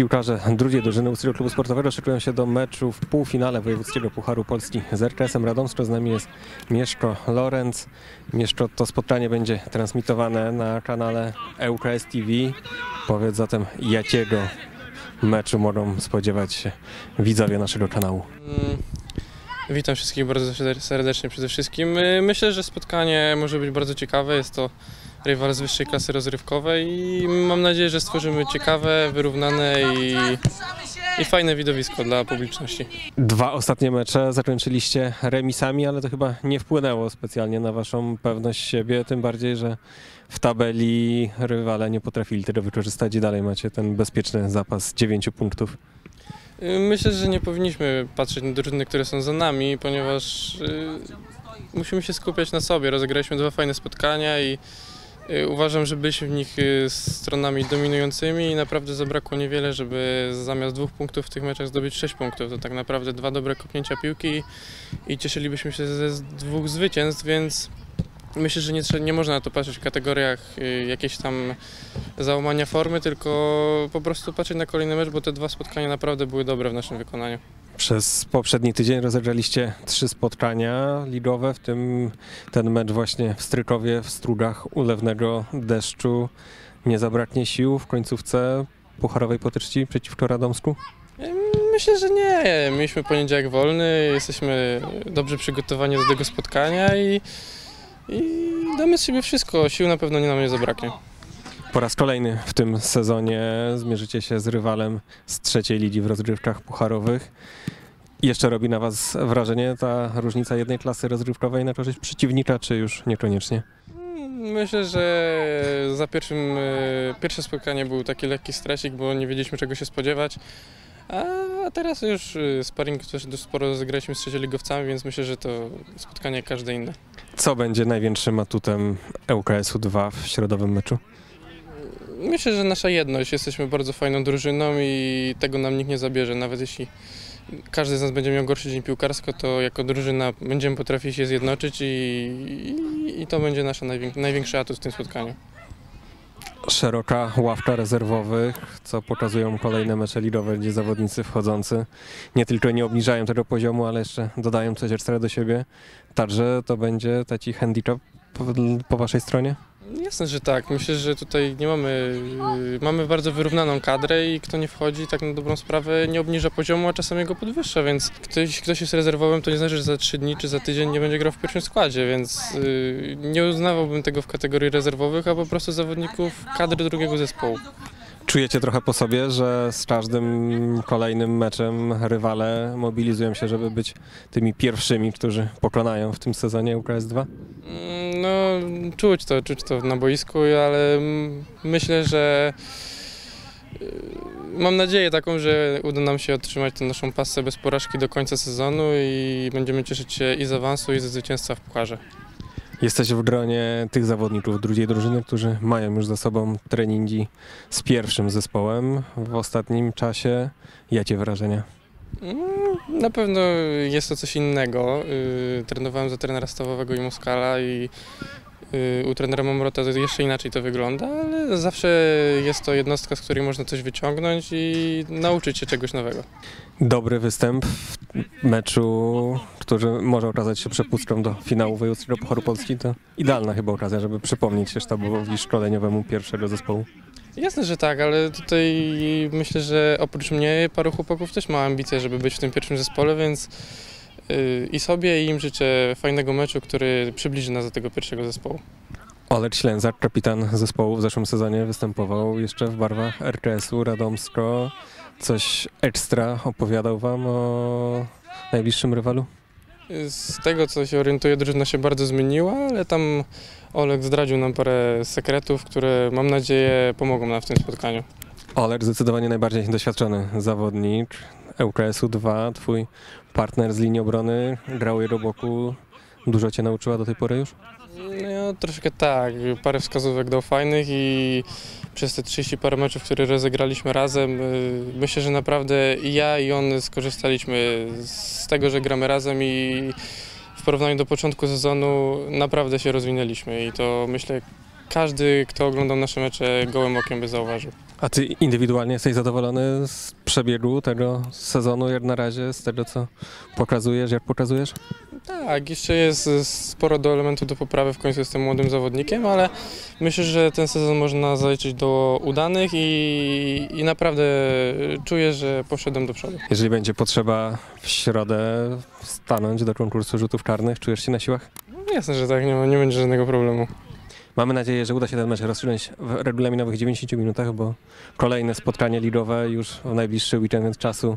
Piłkarze drugiej drużyny Ustrzygo Klubu Sportowego szykują się do meczu w półfinale wojewódzkiego Pucharu Polski z RTS-em Radomsko. Z nami jest Mieszko Lorenz. Mieszko, to spotkanie będzie transmitowane na kanale ŁKS TV. Powiedz zatem, jakiego meczu mogą spodziewać się widzowie naszego kanału? Mm, Witam wszystkich bardzo serdecznie przede wszystkim. Y, Myślę, że spotkanie może być bardzo ciekawe. Jest to rywal z wyższej klasy rozrywkowej i mam nadzieję, że stworzymy ciekawe, wyrównane i, i fajne widowisko dla publiczności. Dwa ostatnie mecze zakończyliście remisami, ale to chyba nie wpłynęło specjalnie na waszą pewność siebie, tym bardziej, że w tabeli rywale nie potrafili tego wykorzystać i dalej macie ten bezpieczny zapas 9 punktów. Myślę, że nie powinniśmy patrzeć na drużyny, które są za nami, ponieważ y, musimy się skupiać na sobie. Rozegraliśmy dwa fajne spotkania i uważam, że byliśmy w nich y, stronami dominującymi i naprawdę zabrakło niewiele, żeby zamiast dwóch punktów w tych meczach zdobyć sześć punktów. To tak naprawdę dwa dobre kopnięcia piłki i cieszylibyśmy się ze dwóch zwycięstw, więc myślę, że nie, nie można na to patrzeć w kategoriach y, jakiejś tam załamania formy, tylko po prostu patrzeć na kolejny mecz, bo te dwa spotkania naprawdę były dobre w naszym wykonaniu. Przez poprzedni tydzień rozegraliście trzy spotkania ligowe, w tym ten mecz właśnie w Strykowie, w Strugach ulewnego deszczu. Nie zabraknie sił w końcówce pucharowej potyczki przeciwko Radomsku? Myślę, że nie. Mieliśmy poniedziałek wolny, jesteśmy dobrze przygotowani do tego spotkania i, i damy z siebie wszystko. Sił na pewno nie nam nie zabraknie. Po raz kolejny w tym sezonie zmierzycie się z rywalem z trzeciej ligi w rozgrywkach pucharowych. Jeszcze robi na Was wrażenie ta różnica jednej klasy rozgrywkowej na korzyść przeciwnika, czy już niekoniecznie? Myślę, że za pierwszym, e, pierwsze spotkanie był taki lekki stresik, bo nie wiedzieliśmy czego się spodziewać. A teraz już e, sparring też dość sporo rozegraliśmy z trzecioligowcami, więc myślę, że to spotkanie każde inne. Co będzie największym atutem ŁKS-u 2 w środowym meczu? Myślę, że nasza jedność. Jesteśmy bardzo fajną drużyną i tego nam nikt nie zabierze. Nawet jeśli każdy z nas będzie miał gorszy dzień piłkarsko, to jako drużyna będziemy potrafić się zjednoczyć i, i, i to będzie nasz najwięk, największy atut w tym spotkaniu. Szeroka ławka rezerwowych, co pokazują kolejne mecze ligowe, gdzie zawodnicy wchodzący nie tylko nie obniżają tego poziomu, ale jeszcze dodają coś ekstra do siebie. Także to będzie taki handicap po, po waszej stronie? Jasne, że tak. Myślę, że tutaj nie mamy, yy, mamy bardzo wyrównaną kadrę i kto nie wchodzi tak na dobrą sprawę nie obniża poziomu, a czasami go podwyższa, więc ktoś, ktoś jest rezerwowym, to nie znaczy, że za trzy dni czy za tydzień nie będzie grał w pierwszym składzie, więc yy, nie uznawałbym tego w kategorii rezerwowych, a po prostu zawodników kadry drugiego zespołu. Czujecie trochę po sobie, że z każdym kolejnym meczem rywale mobilizują się, żeby być tymi pierwszymi, którzy pokonają w tym sezonie UKS 2? Mm, No, czuć to, czuć to na boisku, ale myślę, że yy, mam nadzieję taką, że uda nam się otrzymać tę naszą pasę bez porażki do końca sezonu i będziemy cieszyć się i z awansu, i ze zwycięstwa w pucharze. Jesteś w gronie tych zawodników drugiej drużyny, którzy mają już za sobą treningi z pierwszym zespołem w ostatnim czasie. Jakie wrażenia? Mm, Na pewno jest to coś innego. Yy, Trenowałem za trenera stawowego i Moskala i yy, u trenera Momrota to jeszcze inaczej to wygląda, ale zawsze jest to jednostka, z której można coś wyciągnąć i nauczyć się czegoś nowego. Dobry występ w meczu, który może okazać się przepustką do finału wojewódzkiego Pucharu Polski. To idealna chyba okazja, żeby przypomnieć się sztabowi szkoleniowemu pierwszego zespołu. Jasne, że tak, ale tutaj myślę, że oprócz mnie paru chłopaków też ma ambicje, żeby być w tym pierwszym zespole, więc yy, i sobie i im życzę fajnego meczu, który przybliży nas do tego pierwszego zespołu. Olek Ślęzak, kapitan zespołu w zeszłym sezonie, występował jeszcze w barwach RKS-u Radomsko. Coś ekstra opowiadał wam o najbliższym rywalu? Z tego co się orientuję, drużyna się bardzo zmieniła, ale tam Olek zdradził nam parę sekretów, które mam nadzieję pomogą nam w tym spotkaniu. Olek zdecydowanie najbardziej doświadczony zawodnik ŁKS-u 2, twój partner z linii obrony, grał jego boku. Dużo cię nauczyła do tej pory już? No, troszkę tak, parę wskazówek dał fajnych i przez te 30 parę meczów, które rozegraliśmy razem, y, myślę, że naprawdę i ja i on skorzystaliśmy z tego, że gramy razem i w porównaniu do początku sezonu naprawdę się rozwinęliśmy i to myślę każdy, kto oglądał nasze mecze gołym okiem by zauważył. A ty indywidualnie jesteś zadowolony z przebiegu tego sezonu jak na razie, z tego co pokazujesz, jak pokazujesz? Tak, jeszcze jest sporo do elementów do poprawy, w końcu jestem młodym zawodnikiem, ale myślę, że ten sezon można zaliczyć do udanych i, i naprawdę czuję, że poszedłem do przodu. Jeżeli będzie potrzeba w środę stanąć do konkursu rzutów karnych, czujesz się na siłach? Jasne, że tak, nie, ma- nie będzie żadnego problemu. Mamy nadzieję, że uda się ten mecz rozstrzygnąć w regulaminowych 90 minutach, bo kolejne spotkanie ligowe już w najbliższy weekend, więc czasu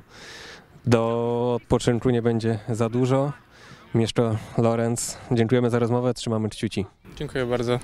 do odpoczynku nie będzie za dużo. Mieszko Lorenz, dziękujemy za rozmowę, trzymamy kciuki. Dziękuję bardzo.